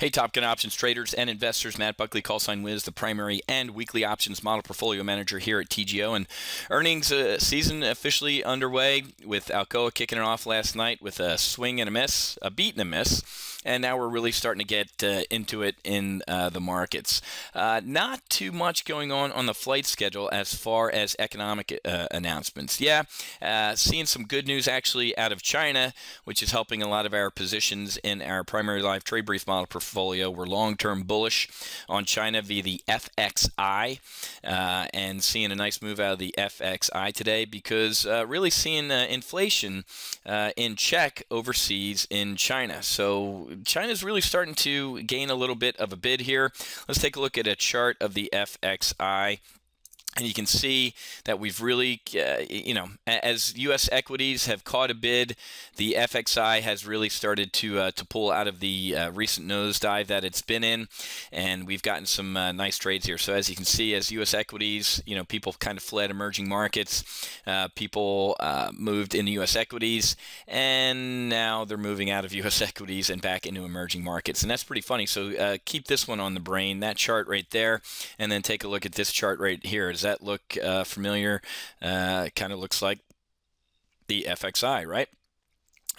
Hey, Top Gun Options traders and investors. Matt Buckley, call sign Wiz, the primary and weekly options model portfolio manager here at TGO. And earnings uh, season officially underway with Alcoa kicking it off last night with a swing and a miss, a beat and a miss and now we're really starting to get uh, into it in uh, the markets. Uh, not too much going on on the flight schedule as far as economic uh, announcements. Yeah, uh, seeing some good news actually out of China, which is helping a lot of our positions in our primary live trade brief model portfolio. We're long term bullish on China via the FXI uh, and seeing a nice move out of the FXI today because uh, really seeing uh, inflation uh, in check overseas in China. So China's really starting to gain a little bit of a bid here. Let's take a look at a chart of the FXI. And you can see that we've really, uh, you know, as U.S. equities have caught a bid, the FXI has really started to uh, to pull out of the uh, recent nosedive that it's been in, and we've gotten some uh, nice trades here. So as you can see, as U.S. equities, you know, people kind of fled emerging markets, uh, people uh, moved into U.S. equities, and now they're moving out of U.S. equities and back into emerging markets, and that's pretty funny. So keep this one on the brain, that chart right there, and then take a look at this chart right here that look uh, familiar? Uh, kind of looks like the FXI, right?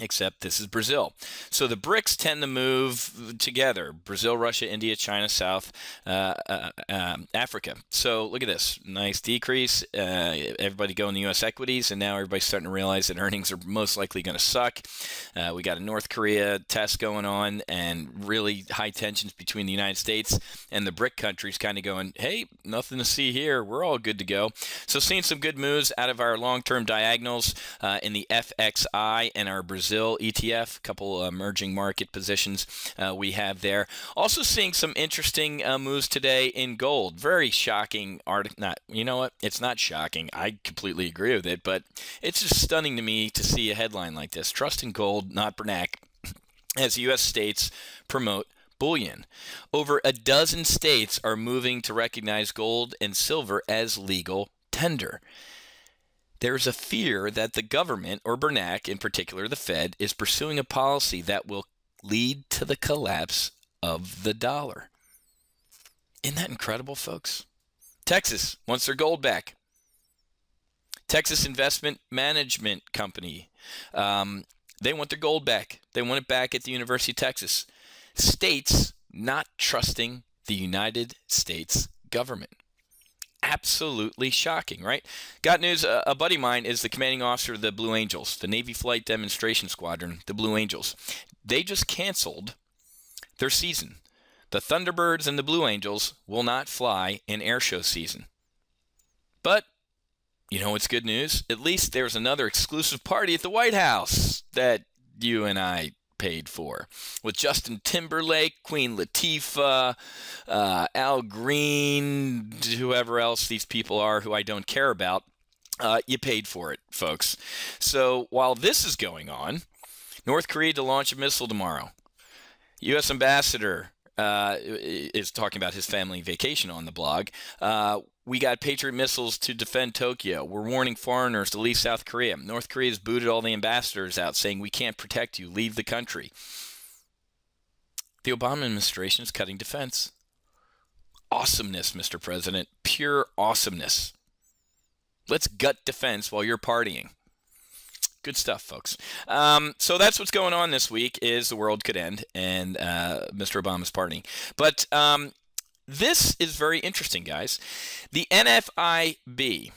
Except this is Brazil. So the BRICS tend to move together Brazil, Russia, India, China, South uh, uh, um, Africa. So look at this nice decrease. Uh, everybody going to U.S. equities, and now everybody's starting to realize that earnings are most likely going to suck. Uh, we got a North Korea test going on, and really high tensions between the United States and the BRIC countries kind of going, hey, nothing to see here. We're all good to go. So seeing some good moves out of our long term diagonals uh, in the FXI and our Brazil. Brazil ETF, a couple emerging market positions uh, we have there. Also seeing some interesting uh, moves today in gold. Very shocking art. Not, you know what? It's not shocking. I completely agree with it, but it's just stunning to me to see a headline like this. Trust in gold, not Bernanke, as U.S. states promote bullion. Over a dozen states are moving to recognize gold and silver as legal tender there's a fear that the government, or Bernanke in particular, the Fed, is pursuing a policy that will lead to the collapse of the dollar. Isn't that incredible, folks? Texas wants their gold back. Texas Investment Management Company, um, they want their gold back. They want it back at the University of Texas. States not trusting the United States government absolutely shocking, right? Got news. Uh, a buddy of mine is the commanding officer of the Blue Angels, the Navy Flight Demonstration Squadron, the Blue Angels. They just canceled their season. The Thunderbirds and the Blue Angels will not fly in airshow season. But you know what's good news? At least there's another exclusive party at the White House that you and I paid for. With Justin Timberlake, Queen Latifah, uh, Al Green, whoever else these people are who I don't care about, uh, you paid for it, folks. So while this is going on, North Korea to launch a missile tomorrow. U.S. Ambassador uh, is talking about his family vacation on the blog. Uh, we got Patriot missiles to defend Tokyo. We're warning foreigners to leave South Korea. North Korea has booted all the ambassadors out, saying we can't protect you. Leave the country. The Obama administration is cutting defense. Awesomeness, Mr. President. Pure awesomeness. Let's gut defense while you're partying. Good stuff, folks. Um, so that's what's going on this week. Is the world could end and uh, Mr. Obama's partying, but um, this is very interesting, guys. The NFIB,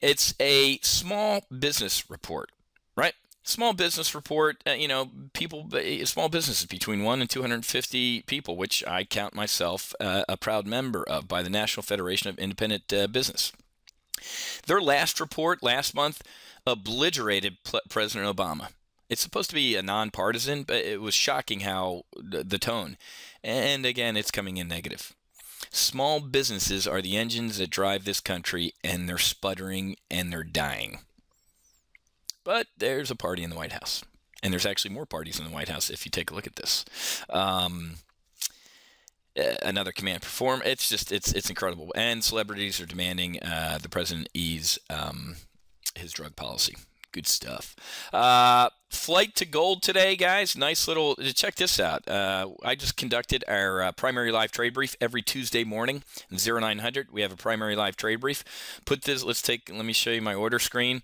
it's a small business report, right? Small business report, uh, you know, people, uh, small businesses between 1 and 250 people, which I count myself uh, a proud member of by the National Federation of Independent uh, Business. Their last report last month obliterated President Obama. It's supposed to be a nonpartisan, but it was shocking how the tone. And again, it's coming in negative. Small businesses are the engines that drive this country, and they're sputtering and they're dying. But there's a party in the White House. And there's actually more parties in the White House if you take a look at this. Um, another command perform. It's just it's it's incredible. And celebrities are demanding uh, the president ease um, his drug policy. Good stuff. Uh, flight to gold today, guys. Nice little. Check this out. Uh, I just conducted our uh, primary live trade brief every Tuesday morning. 0900, we have a primary live trade brief. Put this. Let's take. Let me show you my order screen.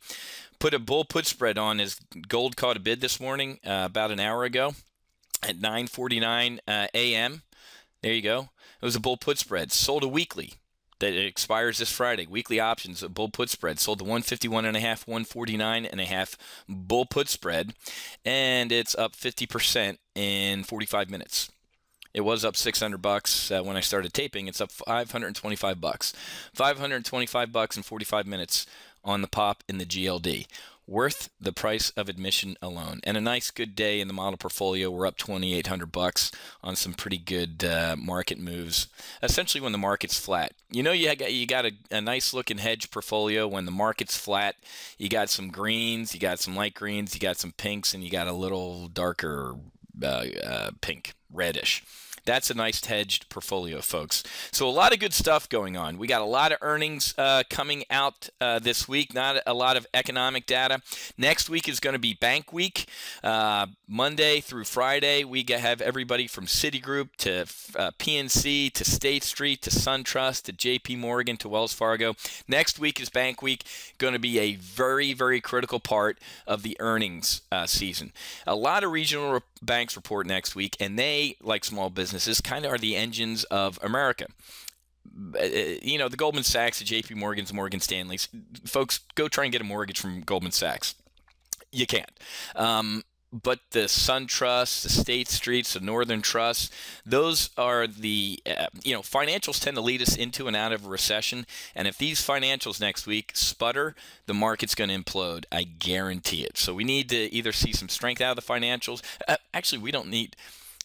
Put a bull put spread on as gold caught a bid this morning uh, about an hour ago at 9:49 uh, a.m. There you go. It was a bull put spread. Sold a weekly that expires this Friday. Weekly options, a bull put spread, sold the 151 and a half, 149 and a half bull put spread, and it's up 50% in 45 minutes. It was up 600 bucks uh, when I started taping. It's up 525 bucks. 525 bucks in 45 minutes on the pop in the GLD worth the price of admission alone. And a nice good day in the model portfolio. We're up 2,800 bucks on some pretty good uh, market moves. Essentially, when the market's flat, you know you got you got a, a nice looking hedge portfolio. When the market's flat, you got some greens, you got some light greens, you got some pinks, and you got a little darker uh, uh, pink, reddish. That's a nice hedged portfolio, folks. So a lot of good stuff going on. We got a lot of earnings uh, coming out uh, this week. Not a lot of economic data. Next week is going to be Bank Week. Uh, Monday through Friday, we have everybody from Citigroup to uh, PNC to State Street to SunTrust to J.P. Morgan to Wells Fargo. Next week is Bank Week. Going to be a very very critical part of the earnings uh, season. A lot of regional re- banks report next week, and they, like small businesses, kind of are the engines of America. Uh, you know, the Goldman Sachs, the JP Morgans, Morgan Stanleys. Folks, go try and get a mortgage from Goldman Sachs. You can't. Um, but the SunTrust, the State Streets, the Northern Trust, those are the, uh, you know, financials tend to lead us into and out of recession. And if these financials next week sputter, the market's going to implode. I guarantee it. So we need to either see some strength out of the financials. Uh, actually, we don't need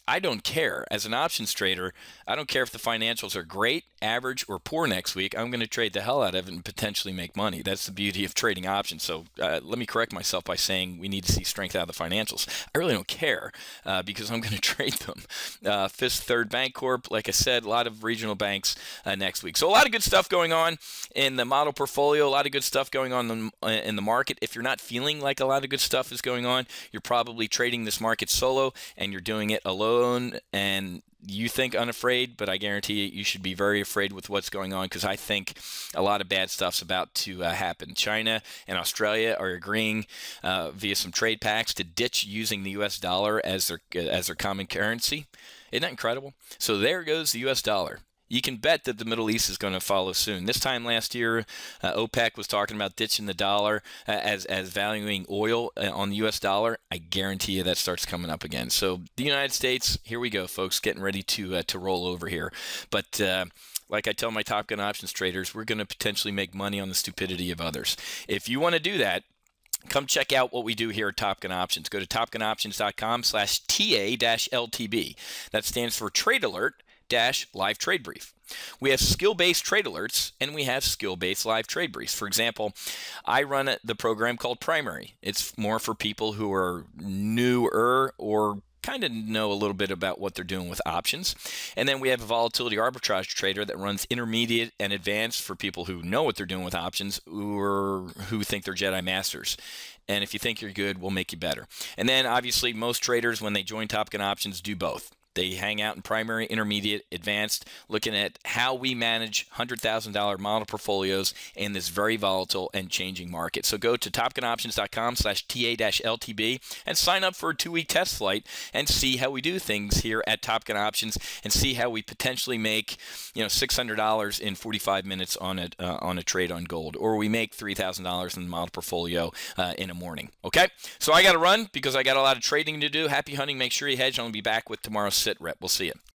I don't care. As an options trader, I don't care if the financials are great, average, or poor next week. I'm going to trade the hell out of it and potentially make money. That's the beauty of trading options. So uh, let me correct myself by saying we need to see strength out of the financials. I really don't care uh, because I'm going to trade them. Uh, Fifth Third Bancorp, like I said, a lot of regional banks uh, next week. So a lot of good stuff going on in the model portfolio. A lot of good stuff going on in the, in the market. If you're not feeling like a lot of good stuff is going on, you're probably trading this market solo and you're doing it alone alone and you think unafraid, but I guarantee you, you should be very afraid with what's going on because I think a lot of bad stuff's about to uh, happen. China and Australia are agreeing uh, via some trade pacts to ditch using the U.S. dollar as their as their common currency. Isn't that incredible? So there goes the U.S. dollar you can bet that the Middle East is going to follow soon. This time last year, uh, OPEC was talking about ditching the dollar uh, as as valuing oil uh, on the U.S. dollar. I guarantee you that starts coming up again. So the United States, here we go, folks, getting ready to uh, to roll over here. But uh, like I tell my Top Gun options traders, we're going to potentially make money on the stupidity of others. If you want to do that, come check out what we do here at Top Gun Options. Go to topgunoptions.com slash TA-LTB. That stands for Trade Alert dash live trade brief. We have skill based trade alerts and we have skill based live trade briefs. For example, I run the program called Primary. It's more for people who are newer or kind of know a little bit about what they're doing with options. And then we have a volatility arbitrage trader that runs intermediate and advanced for people who know what they're doing with options or who think they're Jedi Masters. And if you think you're good, we'll make you better. And then obviously most traders when they join Top Gun Options do both. They hang out in primary, intermediate, advanced, looking at how we manage $100,000 model portfolios in this very volatile and changing market. So go to topgunoptions.com slash TA-LTB and sign up for a two-week test flight and see how we do things here at Top Gun Options and see how we potentially make, you know, $600 in 45 minutes on a, uh, on a trade on gold, or we make $3,000 in the model portfolio uh, in a morning. Okay? So I got to run because I got a lot of trading to do. Happy hunting. Make sure you hedge. I'll be back with tomorrow's sit rep. We'll see you.